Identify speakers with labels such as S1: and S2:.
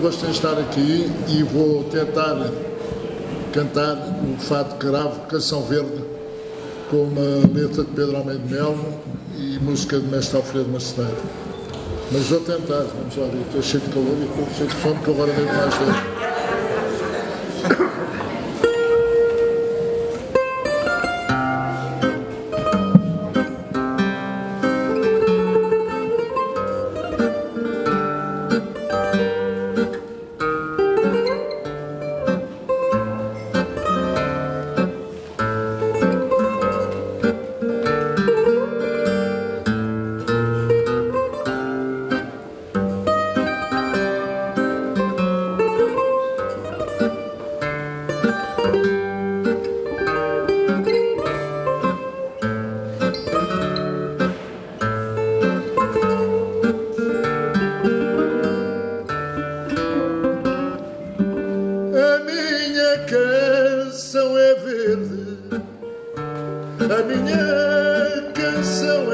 S1: Gosto de estar aqui e vou tentar cantar o Fado Cravo, Canção Verde, com uma letra de Pedro Almeida Melo e música de Mestre Alfredo Marceneiro. Mas vou tentar, vamos lá estou cheio de calor e estou cheio de fome, que agora devo mais tempo. Abi ne kesel